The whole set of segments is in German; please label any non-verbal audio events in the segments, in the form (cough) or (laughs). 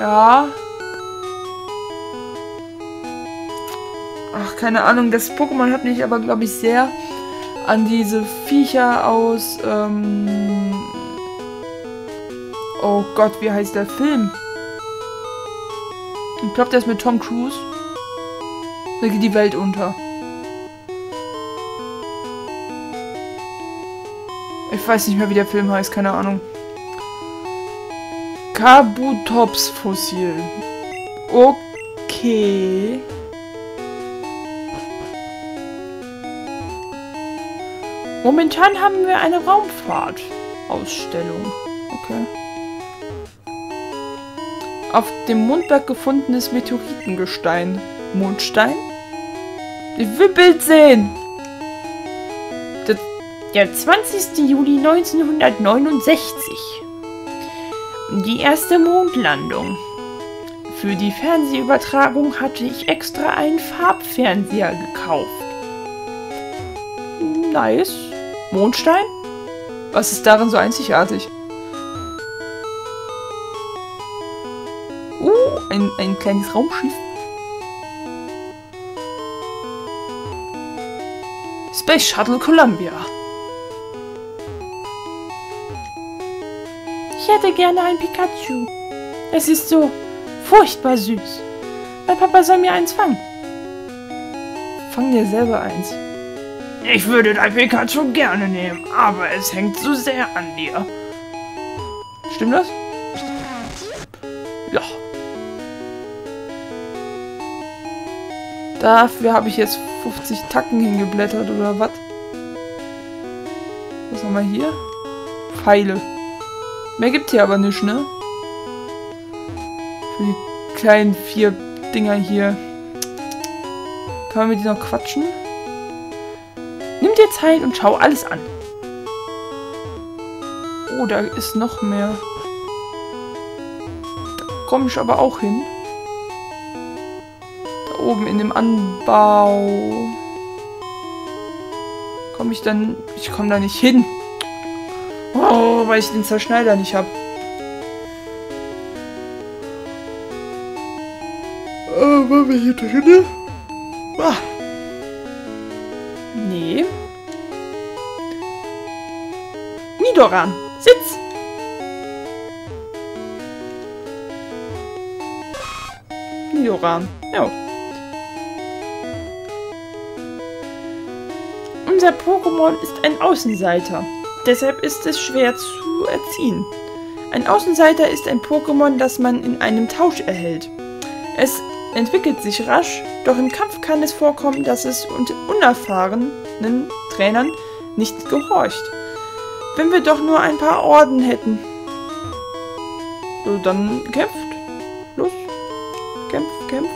Ja. Ach, keine Ahnung. Das Pokémon hat mich aber, glaube ich, sehr an diese Viecher aus, ähm... Oh Gott, wie heißt der Film? Ich glaube, der ist mit Tom Cruise. Da geht die Welt unter. Ich weiß nicht mehr, wie der Film heißt, keine Ahnung. Kabutops Fossil. Okay. Momentan haben wir eine Raumfahrt-Ausstellung. Okay. Auf dem Mondberg gefundenes Meteoritengestein. Mondstein? Ich will Bild sehen! Der 20. Juli 1969. Die erste Mondlandung. Für die Fernsehübertragung hatte ich extra einen Farbfernseher gekauft. Nice. Mondstein? Was ist darin so einzigartig? Uh, ein, ein kleines Raumschiff. Space Shuttle Columbia. Hätte gerne ein Pikachu. Es ist so furchtbar süß. Mein Papa soll mir eins fangen. Fang dir selber eins. Ich würde dein Pikachu gerne nehmen, aber es hängt zu sehr an dir. Stimmt das? Ja. Dafür habe ich jetzt 50 Tacken hingeblättert oder was? Was haben wir hier? Pfeile. Mehr gibt hier aber nicht, ne? Für die kleinen vier Dinger hier. Kann man mit denen noch quatschen? Nimm dir Zeit und schau alles an. Oh, da ist noch mehr. Da komme ich aber auch hin. Da oben in dem Anbau. Komme ich dann... Ich komme da nicht hin. Oh, weil ich den Zerschneider nicht habe. Oh, waren wir hier drin? Ah. Nee. Nidoran, sitz! Nidoran, ja. Unser Pokémon ist ein Außenseiter. Deshalb ist es schwer zu erziehen. Ein Außenseiter ist ein Pokémon, das man in einem Tausch erhält. Es entwickelt sich rasch, doch im Kampf kann es vorkommen, dass es unerfahrenen Trainern nicht gehorcht. Wenn wir doch nur ein paar Orden hätten. So, dann kämpft. Los. Kämpf, kämpf.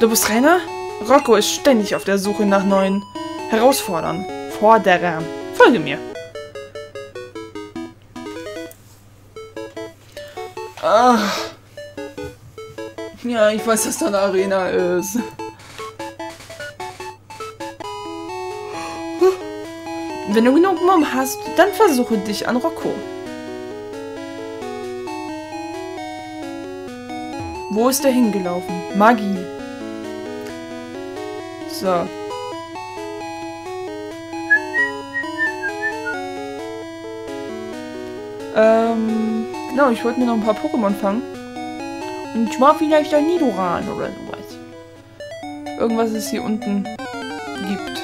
Du bist Trainer? Rocco ist ständig auf der Suche nach neuen Herausfordern. Forderern. Folge mir. Ach. Ja, ich weiß, dass da eine Arena ist. Wenn du genug Mumm hast, dann versuche dich an Rocco. Wo ist er hingelaufen? Magie. So. Ähm, genau, ich wollte mir noch ein paar Pokémon fangen. Und mal vielleicht ein Nidoran oder sowas. Irgendwas es hier unten gibt.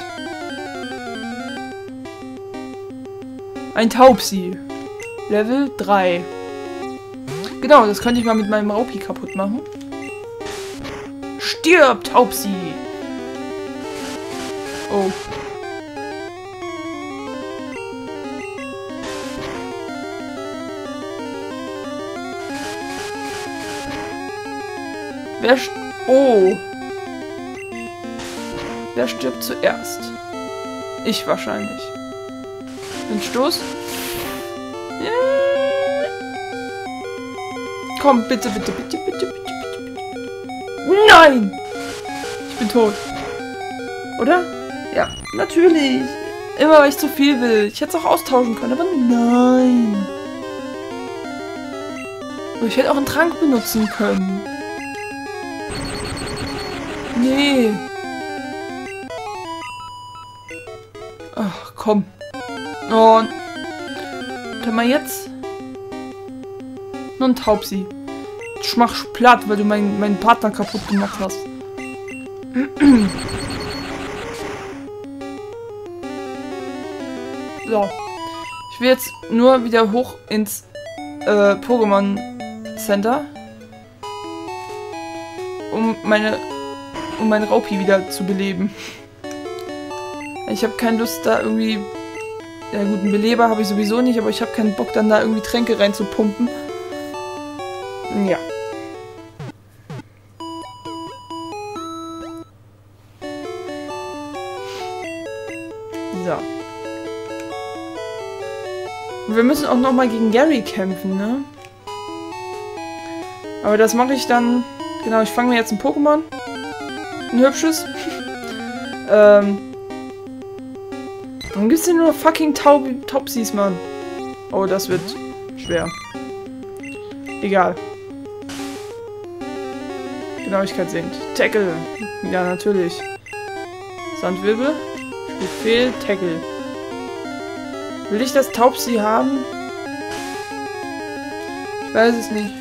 Ein Taubsi. Level 3. Genau, das könnte ich mal mit meinem Raupi kaputt machen. Stirb, Taubsi! Oh. Wer Oh. Wer stirbt zuerst? Ich wahrscheinlich. Den Stoß? Ja. Komm, bitte, bitte, bitte, bitte, bitte, bitte, bitte. Nein! Ich bin tot. Oder? Ja, natürlich. Immer weil ich zu viel will. Ich hätte es auch austauschen können, aber nein. Ich hätte auch einen Trank benutzen können. Nee. Ach, komm. Und dann mal jetzt nur ein Taubsi. Schmach platt, weil du meinen, meinen Partner kaputt gemacht hast. so. Ich will jetzt nur wieder hoch ins äh, Pokémon Center. Um meine um mein Raupi wieder zu beleben. Ich habe keine Lust da irgendwie... Ja gut, einen Beleber habe ich sowieso nicht, aber ich habe keinen Bock dann da irgendwie Tränke reinzupumpen. Ja. So. Wir müssen auch nochmal gegen Gary kämpfen, ne? Aber das mache ich dann... Genau, ich fange mir jetzt ein Pokémon. Ein hübsches. ähm. Warum gibt's denn nur fucking Taub Taubsies, Mann? Oh, das wird schwer. Egal. Genauigkeit sinkt. Tackle. Ja, natürlich. Sandwirbel. Befehl. Tackle. Will ich das Taubsi haben? Ich weiß es nicht.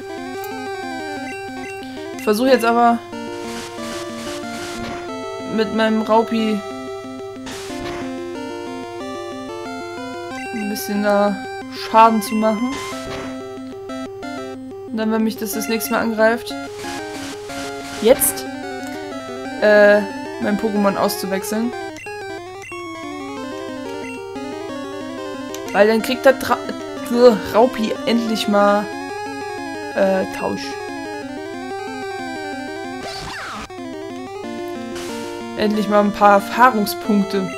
Ich versuche jetzt aber mit meinem Raupi ein bisschen da Schaden zu machen. Und dann, wenn mich das das nächste Mal angreift, jetzt äh, mein Pokémon auszuwechseln. Weil dann kriegt der Tra Raupi endlich mal äh, Tausch. Endlich mal ein paar Erfahrungspunkte.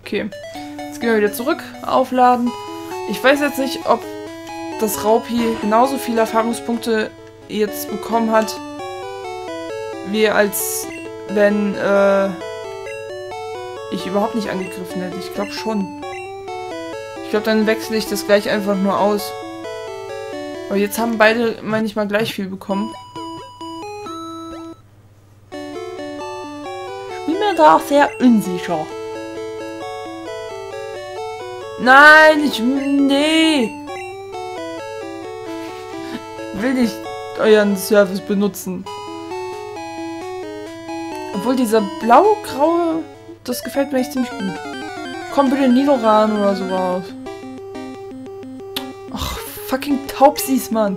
Okay. Jetzt gehen wir wieder zurück. Aufladen. Ich weiß jetzt nicht, ob das Raupi genauso viele Erfahrungspunkte jetzt bekommen hat, wie als wenn äh, ich überhaupt nicht angegriffen hätte. Ich glaube schon. Ich glaube, dann wechsle ich das gleich einfach nur aus. Aber jetzt haben beide manchmal gleich viel bekommen. Ich bin mir da auch sehr unsicher. Nein, ich... Nee. Ich will nicht euren Service benutzen. Obwohl dieser blau-graue, das gefällt mir echt ziemlich gut. Komm bitte Nidoran oder sowas. Fucking Taubsis, Mann.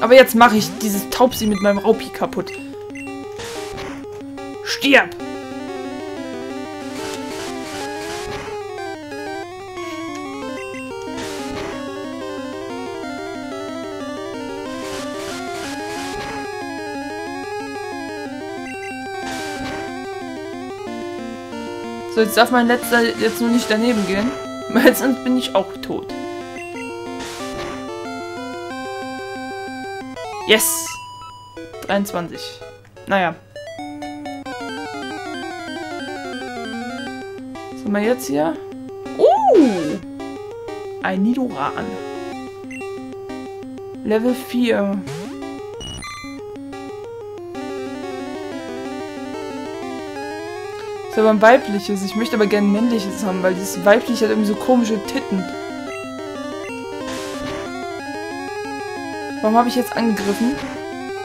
Aber jetzt mache ich dieses Taubsi mit meinem Raupi kaputt. Stirb! So, jetzt darf mein letzter jetzt nur nicht daneben gehen. (laughs) Weil sonst bin ich auch tot. Yes! 23. Naja. Was haben wir jetzt hier? Uh! Ein Nidoran. Level 4. ist aber ein weibliches. Ich möchte aber gerne ein männliches haben, weil dieses weibliche hat irgendwie so komische Titten. Warum habe ich jetzt angegriffen?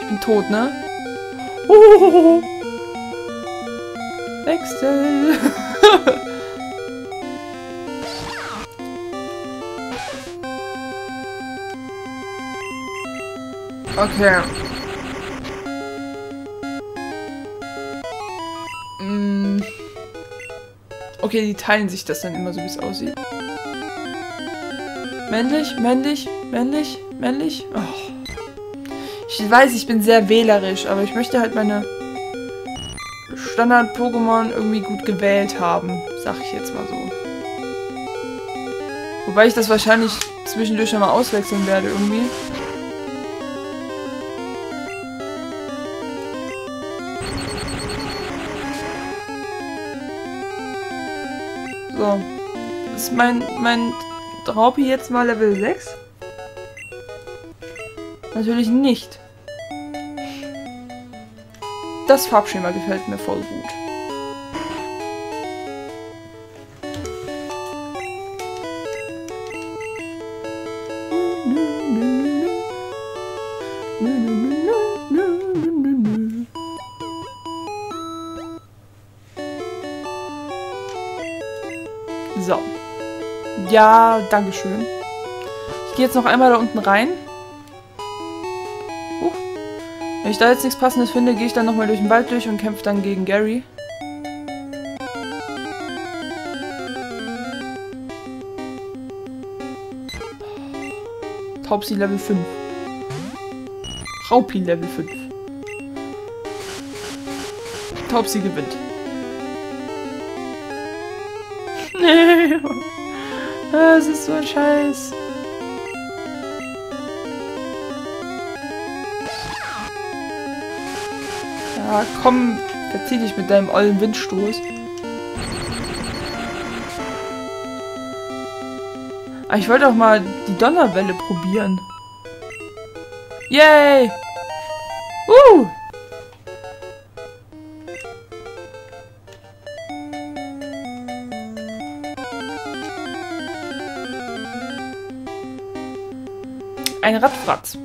Ich bin tot, ne? (laughs) Uhuhuhu. Wechsel. (laughs) okay. Okay, die teilen sich das dann immer so, wie es aussieht. Männlich, männlich, männlich, männlich. Oh. Ich weiß, ich bin sehr wählerisch, aber ich möchte halt meine Standard-Pokémon irgendwie gut gewählt haben. Sag ich jetzt mal so. Wobei ich das wahrscheinlich zwischendurch schon mal auswechseln werde irgendwie. So. Ist mein, mein Raupi jetzt mal Level 6? Natürlich nicht. Das Farbschema gefällt mir voll gut. So. Ja, dankeschön. Ich gehe jetzt noch einmal da unten rein. Wenn ich da jetzt nichts Passendes finde, gehe ich dann nochmal durch den Wald durch und kämpfe dann gegen Gary. Taubsi Level 5. Raupi Level 5. Taubsi gewinnt. (laughs) Nee. Das ist so ein Scheiß. Ja, komm, verzieh dich mit deinem ollen Windstoß. Aber ah, ich wollte auch mal die Donnerwelle probieren. Yay! Uh! Ein Radfratz.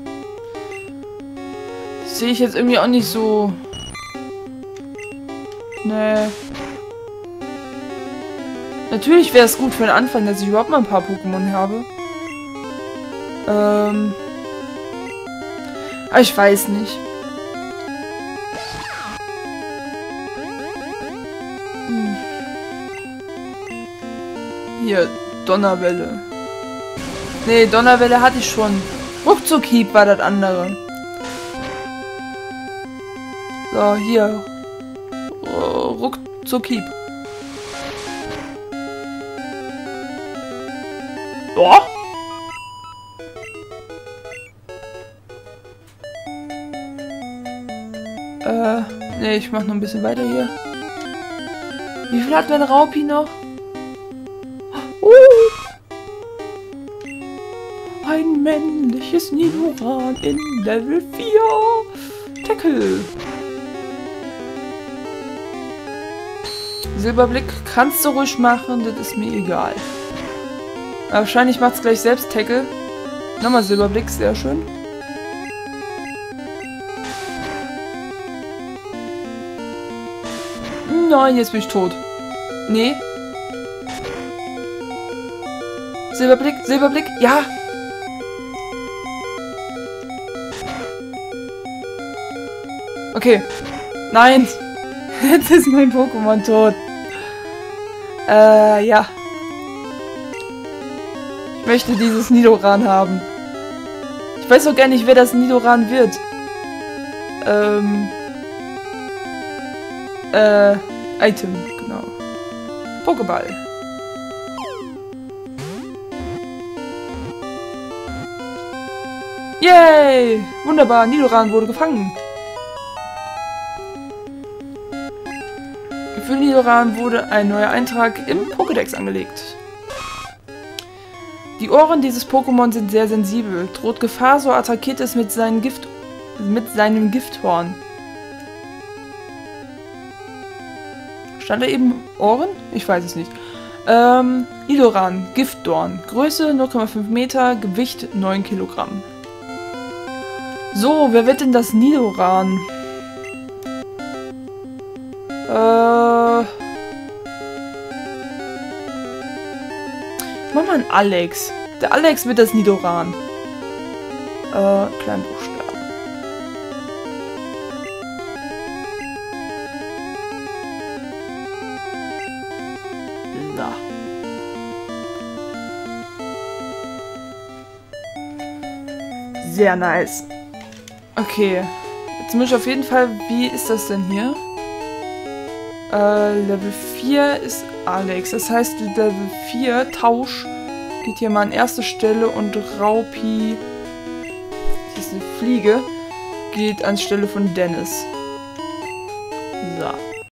Sehe ich jetzt irgendwie auch nicht so... Nee. Natürlich wäre es gut für den Anfang, dass ich überhaupt mal ein paar Pokémon habe. Ähm... Aber ich weiß nicht. Hm. Hier, Donnerwelle. Nee, Donnerwelle hatte ich schon. Ruckzuckhieb war das andere. So, hier. Ruckzuckhieb. Boah. Äh, nee, ich mach noch ein bisschen weiter hier. Wie viel hat mein Raupi noch? Uh. Ein männliches Nidoran in Level 4. Tackle. Silberblick kannst du ruhig machen, das ist mir egal. Wahrscheinlich macht es gleich selbst Tackle. Nochmal Silberblick, sehr schön. Nein, jetzt bin ich tot. Nee. Silberblick, Silberblick, ja. Okay. Nein. (laughs) Jetzt ist mein Pokémon tot. Äh, ja möchte dieses Nidoran haben. Ich weiß auch gar nicht, wer das Nidoran wird. Ähm. Äh, Item, genau. Pokéball. Yay! Wunderbar, Nidoran wurde gefangen. Für Nidoran wurde ein neuer Eintrag im Pokédex angelegt. Die Ohren dieses Pokémon sind sehr sensibel. Droht Gefahr, so attackiert es mit, Gift mit seinem Gifthorn. Stand da eben Ohren? Ich weiß es nicht. Ähm, Nidoran, Giftdorn. Größe 0,5 Meter, Gewicht 9 Kilogramm. So, wer wird denn das Nidoran? Äh... Einen Alex. Der Alex wird das Nidoran. Äh, Kleinbuchstaben. Na. Sehr nice. Okay. Jetzt muss ich auf jeden Fall... Wie ist das denn hier? Äh, Level 4 ist Alex. Das heißt, Level 4 Tausch geht hier mal an erste Stelle und Raupi, das ist eine Fliege, geht an Stelle von Dennis.